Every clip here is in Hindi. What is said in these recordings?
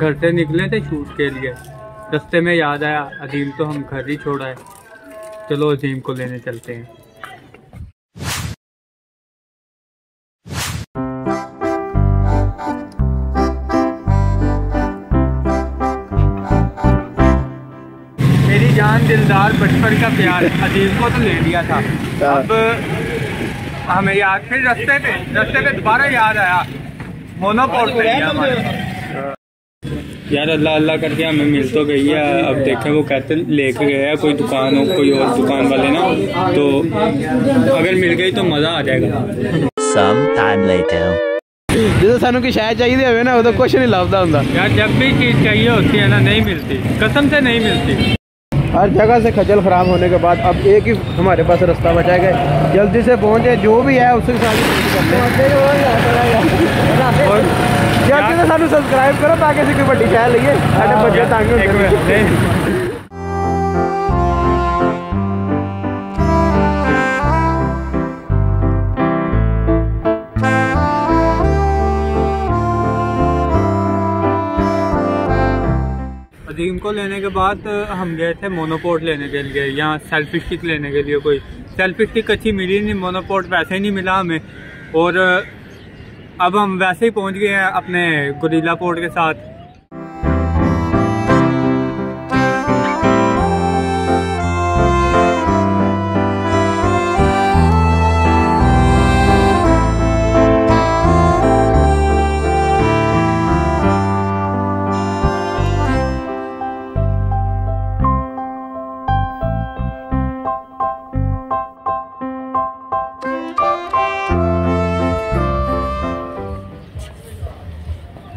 घर से निकले थे शूट के लिए। रास्ते में याद आया अजीम तो हम घर ही छोड़ा है। चलो अजीम को लेने चलते हैं। मेरी जान दिलदार बचपन का प्यार अजीम को तो ले लिया था। अब हमें याद फिर रास्ते पे रास्ते पे दोबारा याद आया। मोनोपोर्ट पे लिया हमारे यार अल्लाह अल्लाह करके हमें मिल तो गई है अब देखें वो कहते लेके गए हैं कोई दुकान हो कोई और दुकान वाले ना तो अगर मिल गई तो मज़ा आ जाएगा Some time later. ਜਦੋਂ ਸਾਨੂੰ ਕੋਈ ਸ਼ਾਇਦ ਚਾਹੀਦੀ ਹੋਵੇ ਨਾ ਉਦੋਂ ਕੁਝ ਨਹੀਂ ਲੱਭਦਾ ਹੁੰਦਾ यार जब भी चीज़ चाहिए होती है ना नहीं मिलती कसम से नहीं मिलती हर जगह से खजल खराब होने के बाद अब एक ही हमारे पास रास्ता बचा गया जल्दी से पहुँचे जो भी है उसके साथ जल्दी से सू करो ताकि बड़ी शहर लीए अजीम को लेने के बाद हम गए थे मोनोपोर्ट लेने के लिए यहाँ सेल्फी स्टिक लेने के लिए कोई। सेल्फी स्टिक अच्छी मिली नहीं मोनोपोर्ट वैसे ही नहीं मिला हमें। और अब हम वैसे ही पहुँच गए हैं अपने गुरीला पोर्ट के साथ।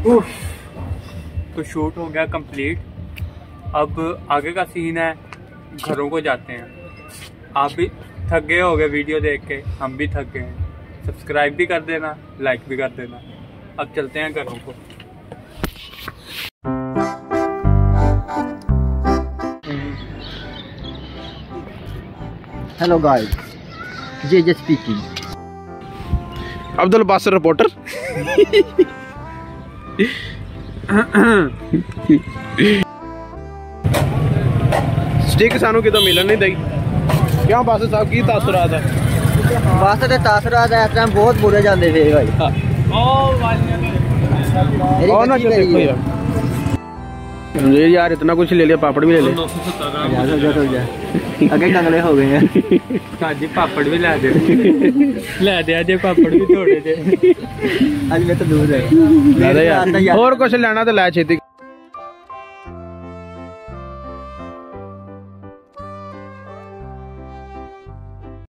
तो शूट हो गया कंप्लीट। अब आगे का सीन है घरों को जाते हैं। आप भी थक गए हो गए वीडियो देख के हम भी थक गए हैं। सब्सक्राइब भी कर देना लाइक भी कर देना। अब चलते हैं घरों को। Hello guys J J speaking Abdul Basar reporter stick ਸਾਨੂੰ ਕਿਤੋਂ ਮਿਲਣ ਨਹੀਂ ਦਈ? ਕਿਉਂ ਬਸ ਸਾਹਿਬ ਕੀ ਤਾਸਰਾ ਦਾ ਬਸ ਤੇ ਤਾਸਰਾ ਦਾ ਇਸ ਟਾਈਮ ਬਹੁਤ ਬੁਰੇ ਜਾਂਦੇ ਫੇਰ ਭਾਈ ਉਹ ਵਾਲੀਆਂ ਦੇ ਉਹ ਨਾ ਦੇਖੋ ਯਾਰ। ये यार इतना कुछ ले लिया पापड़ भी ले ले ਜਾ ਜਾ ਜਾ ਜਾ ਅੱਗੇ ਕੰਗਲੇ ਹੋ ਗਏ ਆ ਸਾਜੀ ਪਾਪੜ ਵੀ ਲੈ ਦੇ ਲੈ ਦੇ ਅਜੇ ਪਾਪੜ ਵੀ ਥੋੜੇ ਜੇ ਅੱਜ ਮੈਂ ਤਾਂ ਦੂਰ ਹੈ दादा यार और कुछ लेना तो लै छेती